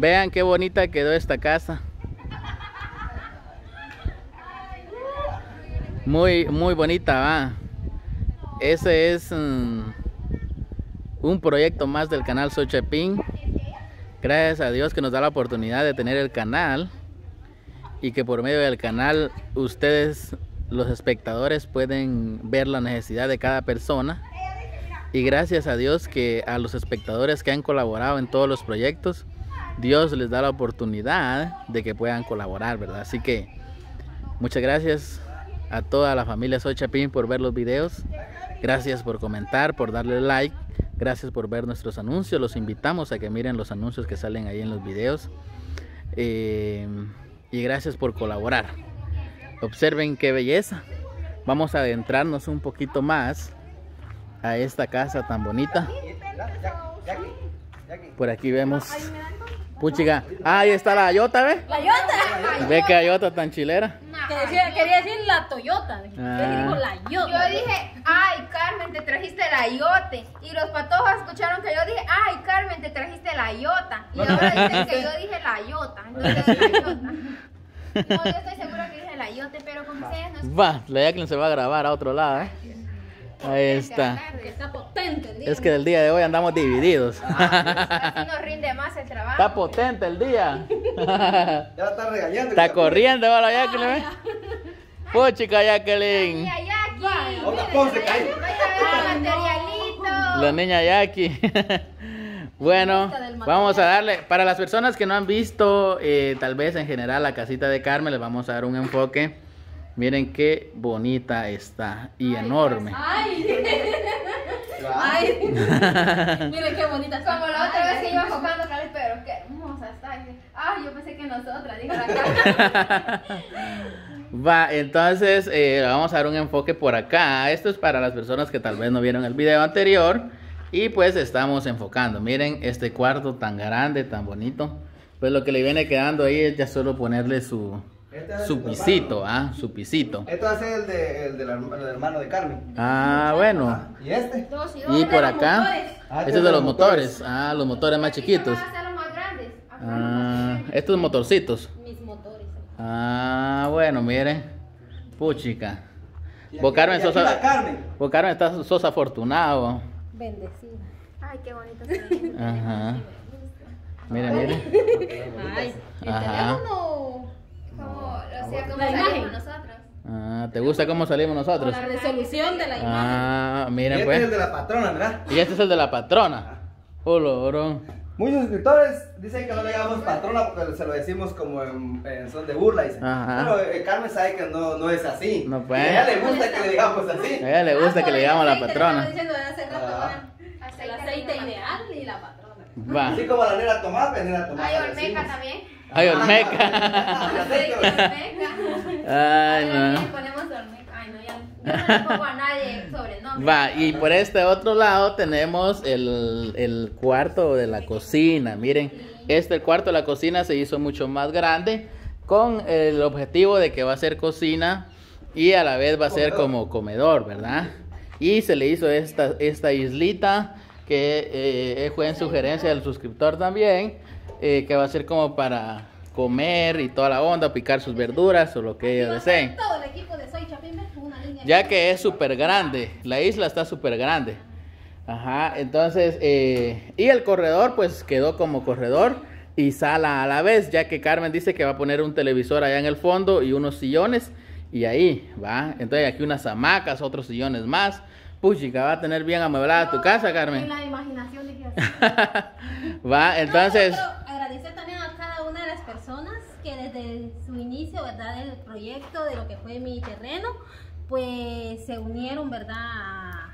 Vean qué bonita quedó esta casa. Muy, muy bonita, va. Ese es mm, un proyecto más del canal Sochapín. Gracias a Dios que nos da la oportunidad de tener el canal y que por medio del canal ustedes, los espectadores, pueden ver la necesidad de cada persona. Y gracias a Dios que a los espectadores que han colaborado en todos los proyectos, Dios les da la oportunidad de que puedan colaborar, ¿verdad? Así que muchas gracias a toda la familia Soy Chapín por ver los videos. Gracias por comentar, por darle like. Gracias por ver nuestros anuncios. Los invitamos a que miren los anuncios que salen ahí en los videos. Eh, y gracias por colaborar. Observen qué belleza. Vamos a adentrarnos un poquito más a esta casa tan bonita. Por aquí vemos. Puchiga. Ah, ahí está la Ayota, ¿ve? La Yota. Ve que Ayota tan chilera. Que decía- quería decir la Toyota. Yo Ah. la Yota. Yo dije, ay Carmen, te trajiste el ayote. Y los patojos escucharon que yo dije, ay Carmen, te trajiste la ayota. Y ahora dicen que yo dije la ayota. Entonces, la ayota. No, yo estoy segura que dije el ayote, pero como ustedes no escuchan, Va, la Jacqueline se va a grabar a otro lado, ¿eh? Ahí está. Está potente el día. Es que el día de hoy andamos divididos. así nos rinde más el trabajo. Está potente el día. Ya la está regañando. Está corriendo, la Jacqueline, ¿ve? Puchica Jacqueline. Niña Jackie. Otra caí. La niña Jackie. Bueno, vamos a darle, para las personas que no han visto, eh, tal vez en general la casita de Carmen, les vamos a dar un enfoque. Miren qué bonita está y enorme. Ay. Ay. Miren qué bonita está. Como la otra vez que iba jugando con él, pero qué hermosa está. Ay, yo pensé que nosotras, dijo la cara. Va, entonces eh, vamos a dar un enfoque por acá. Esto es para las personas que tal vez no vieron el video anterior. Y pues estamos enfocando. Miren este cuarto tan grande, tan bonito. Pues lo que le viene quedando ahí es ya solo ponerle su, Este es su de pisito, ¿ah? Su pisito. Esto va a ser el, de, el, del herma- el hermano de Carmen. Ah, bueno. ¿Y este? Dos y Y dos. por acá, Ah, este es de los motores. Ah, los motores más chiquitos. Van a ser los más grandes. Ah, estos motorcitos. Mis motores. Ah, bueno, miren. Puchica. Y Vos, Carmen, y sos, la Carmen. vos, Carmen, estás, sos afortunado. Bendecida. Ay, qué bonito. Ajá. Mira, mira. Ay. Ajá. Como, o sea, como salimos imagen. nosotros. Ah, ¿Te gusta cómo salimos nosotros? La resolución de la imagen. Ah, Y miren este es el pues. de la patrona, ¿verdad? Y este es el de la patrona. Oloro. Muchos suscriptores dicen que no le llamamos patrona porque se lo decimos como en, en son de burla. Dicen. Ajá. Pero eh, Carmen sabe que no, no es así. No, pues. Y a ella le gusta que le digamos así. A ella le gusta Ah, que le llamamos la aceite, patrona. diciendo de hace rato, Ah. ¿verdad? El aceite ideal y la patrona. Va. Así como la nena Tomás, pues nena Tomás. Ay, le Olmeca decimos. también. Ay, Olmeca. Ay, no. ponemos Olmeca. Ay, no, ya. Yo no le pongo a nadie sobrenombre. Va, y por este otro lado tenemos el, el cuarto de la cocina. Miren, este cuarto de la cocina se hizo mucho más grande con el objetivo de que va a ser cocina y a la vez va a ser como comedor, ¿verdad? Y se le hizo esta, esta islita que eh, fue en sugerencia del suscriptor también, eh, que va a ser como para comer y toda la onda, picar sus verduras o lo que ellos deseen. Todo el equipo de Soy Chapín ¿ves? una línea. Ya que es súper grande, la isla está súper grande. Ajá, entonces, eh, y el corredor pues quedó como corredor y sala a la vez, ya que Carmen dice que va a poner un televisor allá en el fondo y unos sillones y ahí va. Entonces aquí unas hamacas, otros sillones más. Puchica, va a tener bien amueblada tu casa, En Carmen. la imaginación dije así. va, entonces, No, pero agradecer también a cada una de las personas que desde su inicio, ¿verdad? Del proyecto, de lo que fue mi terreno, pues se unieron, ¿verdad? A,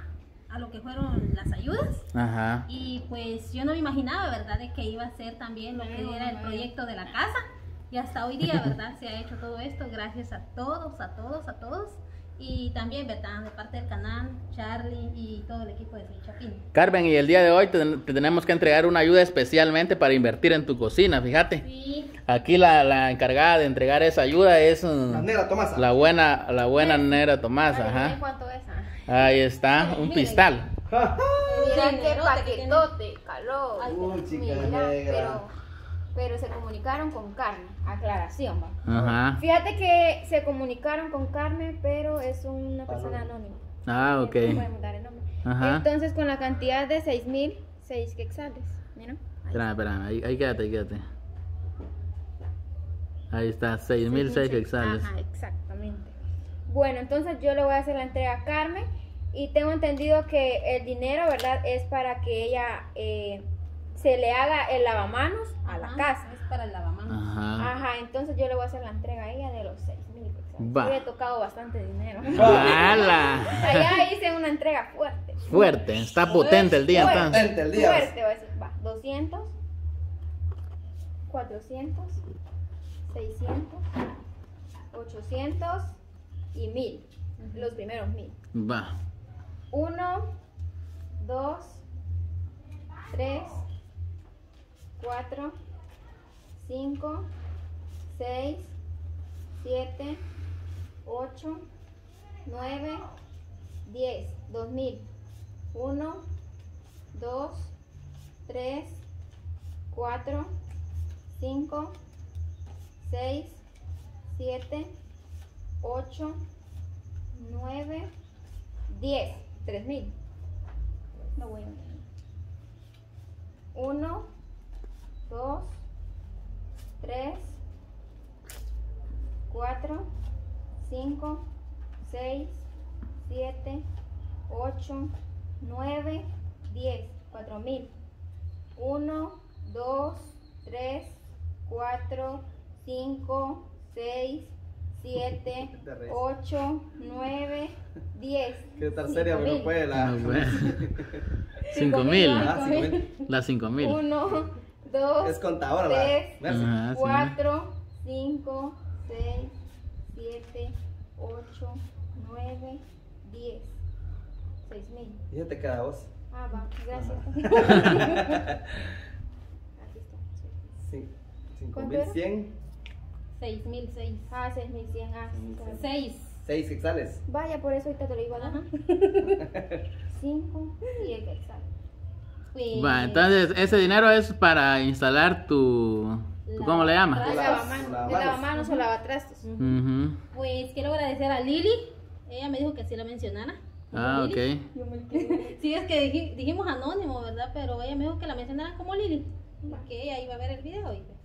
a lo que fueron las ayudas. ajá. Y pues yo no me imaginaba, ¿verdad? De que iba a ser también lo que era el proyecto de la casa. Y hasta hoy día, ¿verdad? Se ha hecho todo esto gracias a todos, a todos, a todos. Y también, ¿verdad? De parte del canal, Charlie y todo el equipo de Chapín. Carmen, y el día de hoy te, te tenemos que entregar una ayuda especialmente para invertir en tu cocina, fíjate. Sí, Aquí la, la encargada de entregar esa ayuda es mm, La nena Tomás. la buena, la buena nera Tomás, Ay, ajá. ¿Cuánto es? ah? Ahí está, un Miren. pistal. Mira qué paquetote, calor. Ay, Uy, chica Mira, negra. pero pero se comunicaron con Carmen. Aclaración, va. Ajá. Fíjate que se comunicaron con Carmen, pero es una persona anónima. Ah, ok. No podemos dar el nombre. Ajá. Entonces, con la cantidad de 6.000, 6 quetzales. ¿Mira? Ahí. Espérame, espérame, ahí, ahí quédate, ahí quédate. Ahí está, 6000 6 quetzales. Ajá, exactamente. Bueno, entonces yo le voy a hacer la entrega a Carmen y tengo entendido que el dinero, ¿verdad? Es para que ella eh, se le haga el lavamanos a la Ajá, casa. Es para el lavamanos. Ajá. Ajá, entonces yo le voy a hacer la entrega a ella de los 6 mil Va. Yo le he tocado bastante dinero. ¡Hala! Allá hice una entrega fuerte. Fuerte, está potente el día Fuerte, entonces. Potente el día. Fuerte, voy a decir. Va, 200, 400, 600, 800 y 1000. Los primeros 1000. Va. 1, 2, 3, 4, 5, 6, 7, 8, 9, 10, 2000. 1, 2, 3, 4, 5, 6, 7, 8, 9, 10. 3000. No voy a 1, 2, 3, 4, 5, 6, 7, 8, 9, 10. 4000. 1, 2, 3, 4, 5, 6, 7, 8, 9, 10. ¿Qué tal seria? Pero puede la. Muy bueno. Cinco 5000. mil. Ah, sí, güey. Las 5000. 1, 2, Es. Ajá, sí. 4, 5, 6, 7, 8, 9, 10. 6 mil. Y ya te queda a vos. Ah, va, gracias. Aquí está. Sí. ¿Cuánto era? 5100. 6006. Ah, 6100. Ah, sí, claro. 6. 6 quetzales. Vaya, por eso ahorita te lo iba a dar. Ajá. 5 y el quetzal. Pues, Va, entonces ese dinero es para instalar tu. tu- ¿Cómo le llamas? Lavamanos, o lavatrastos. Ujú. Pues quiero agradecer a Lili. Ella me dijo que sí la mencionara. Ah, ok. Lili. Sí, es que dij- dijimos anónimo, ¿verdad? Pero ella me dijo que la mencionara como Lili. Porque ella iba a ver el video. Y pues,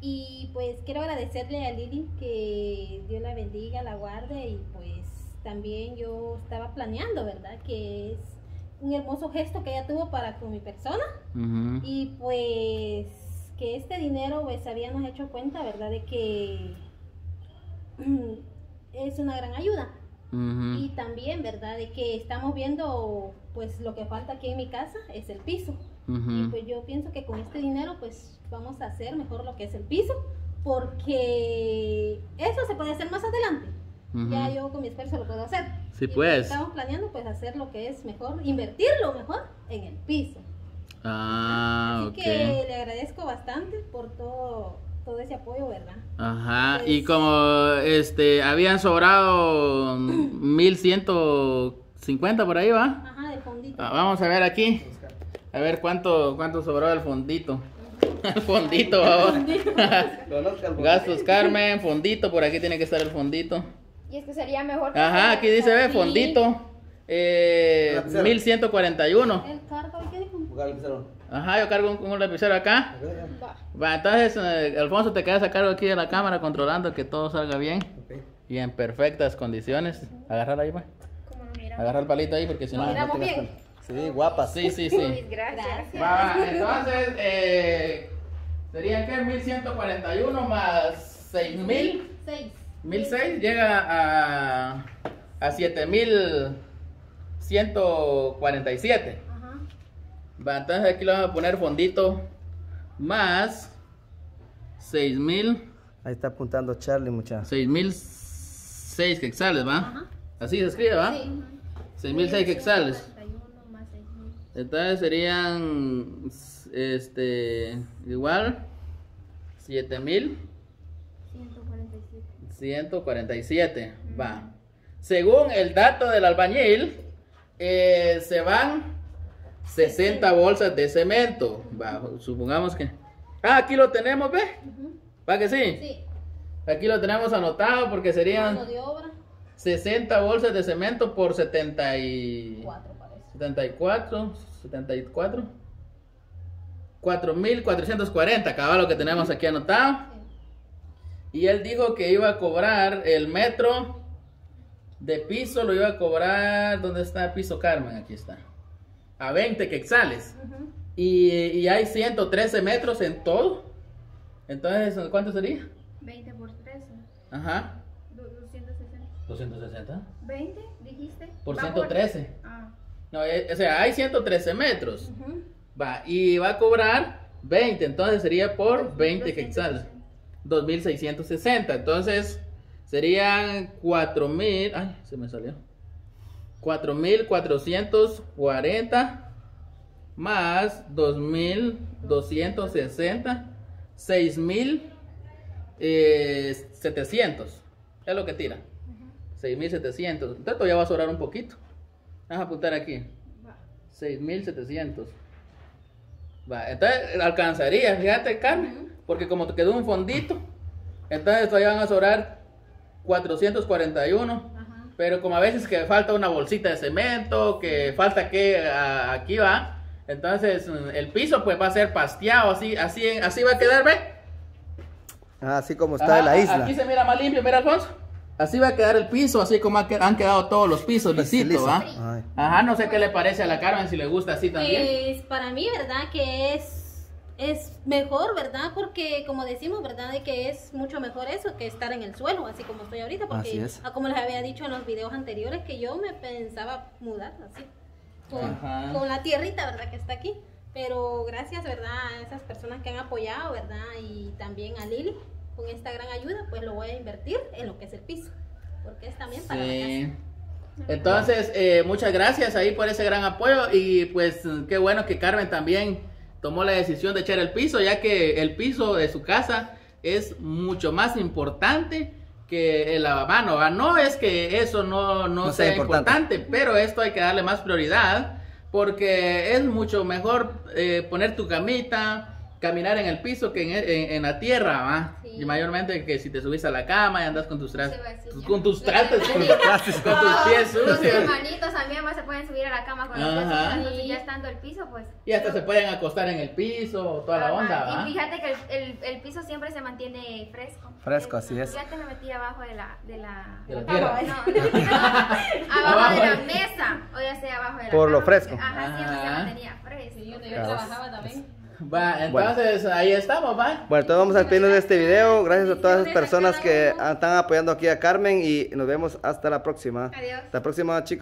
y, pues quiero agradecerle a Lili que Dios la bendiga, la guarde. Y pues también yo estaba planeando, ¿verdad? Que es un hermoso gesto que ella tuvo para con mi persona. Y pues que este dinero pues habíamos hecho cuenta, ¿verdad? De que es una gran ayuda. Y también, ¿verdad? De que estamos viendo pues lo que falta aquí en mi casa es el piso. Y pues yo pienso que con este dinero pues vamos a hacer mejor lo que es el piso. Porque eso se puede hacer más adelante. Ya yo con mi esfuerzo lo puedo hacer. Sí, Y pues. Estamos planeando pues hacer lo que es mejor, invertirlo mejor en el piso. Ah, Así que le agradezco bastante por todo, todo ese apoyo, ¿verdad? Ajá, Pues- y como este habían sobrado 1150 por ahí, ¿va? Ajá, del fondito. Ah, vamos a ver aquí. A ver cuánto cuánto sobró el fondito. El fondito, el Gastos Carmen, fondito, por aquí tiene que estar el fondito. Y es que sería mejor que Ajá, aquí dice, ve, fondito. Eh, Lapicero. 1141. El cargo, ¿qué dijo? Ajá, yo cargo un, un lapicero acá. Va. Va, entonces, eh, Alfonso, te quedas a cargo aquí de la cámara controlando que todo salga bien Ok. y en perfectas condiciones. Agarrar ahí, pues. Como no. Agarra el palito ahí porque si no. No bien. Sí, guapas. Sí, sí, sí. Gracias. Va, entonces, eh, serían que 1141 más 6000. 6. 1006 llega a, a 7147. Ajá. Va, entonces aquí le vamos a poner fondito más 6000. Ahí está apuntando Charlie, muchachos. 6006 quetzales, ¿va? Ajá. Así se escribe, ¿va? Sí. 6006 quetzales. 41 más 6.000. Entonces serían este igual 7147. 147. Va. Según el dato del albañil, eh, se van 60 bolsas de cemento. Va, supongamos que Ah, aquí lo tenemos, ¿ve? Ujú. ¿Para que sí? Sí, Aquí lo tenemos anotado porque serían mano de obra, 60 bolsas de cemento por 70 y... cuatro parece. 74, 74, 4.440, acaba lo que tenemos aquí anotado. Y él dijo que iba a cobrar el metro de piso, lo iba a cobrar, ¿dónde está el piso Carmen? Aquí está. A 20 quetzales. Ujú. Y, y hay 113 metros en todo. Entonces, ¿cuánto sería? 20 por 13. Ajá. du- 260. 260. 20, dijiste. Por Va 113. Ah, No, eh, o sea, hay 113 metros. Ujú. Va, y va a cobrar 20, entonces sería por 20 quetzales. 2660. Entonces serían 4000. Ay, se me salió. 4440 más 2260. 6700. Es lo que tira. 6700. Entonces todavía va a sobrar un poquito. Vamos a apuntar aquí. va. 6700. Va, entonces alcanzaría, fíjate, Carmen, porque como te quedó un fondito, entonces todavía van a sobrar 441. Ajá. Pero como a veces que falta una bolsita de cemento, que falta que a- aquí va, entonces mm, el piso pues va a ser pasteado, así, así, así va a quedar, ¿ve? Ah, Así como está en la Ajá, isla. Aquí se mira más limpio, mira Alfonso. Así va a quedar el piso, así como han quedado todos los pisos lisitos, liso. ¿va? Ajá, no sé qué le parece a la Carmen, si le gusta así también. Pues para mí, ¿verdad? Que es, es mejor, ¿verdad? Porque como decimos, ¿verdad? De que es mucho mejor eso que estar en el suelo, así como estoy ahorita. Porque, Así es. como les había dicho en los videos anteriores, que yo me pensaba mudar así, con, con la tierrita, ¿verdad? Que está aquí. Pero gracias, ¿verdad? A esas personas que han apoyado, ¿verdad? Y también a Lili, con esta gran ayuda, pues lo voy a invertir en lo que es el piso. Porque es también para la Sí. casa. Entonces, eh, muchas gracias ahí por ese gran apoyo y pues qué bueno que Carmen también tomó la decisión de echar el piso, ya que el piso de su casa es mucho más importante que el lavamano. ¿va? No es que eso no, no, No sea, sea importante. importante. pero esto hay que darle más prioridad porque es mucho mejor eh, poner tu camita, caminar en el piso que en, en- en la tierra, ¿va? Sí. Y mayormente que si te subís a la cama y andas con tus trastes, Se a decir. con tus trastes, con trastes, con tus pies Los sucios. hermanitos también más se pueden subir a la cama con los pies sucios, entonces ya estando el piso, pues. Y hasta se pueden acostar en el piso, toda la Ajá, onda, ¿va? Y fíjate que el, el, el piso siempre se mantiene fresco. Fresco, así es. Ya te me metí abajo de la. De la, De la tierra. No, no, no. abajo Abajo. de la mesa. O ya sea abajo de la Por lo cama, fresco. porque, Ajá, siempre se Ajá. mantenía fresco. Sí, yo, trabajaba también. Va, entonces ahí estamos, va. Bueno, entonces vamos a despedirnos de este video. Gracias a todas las personas que están apoyando aquí a Carmen y nos vemos hasta la próxima. Adiós. Hasta la próxima, chicos.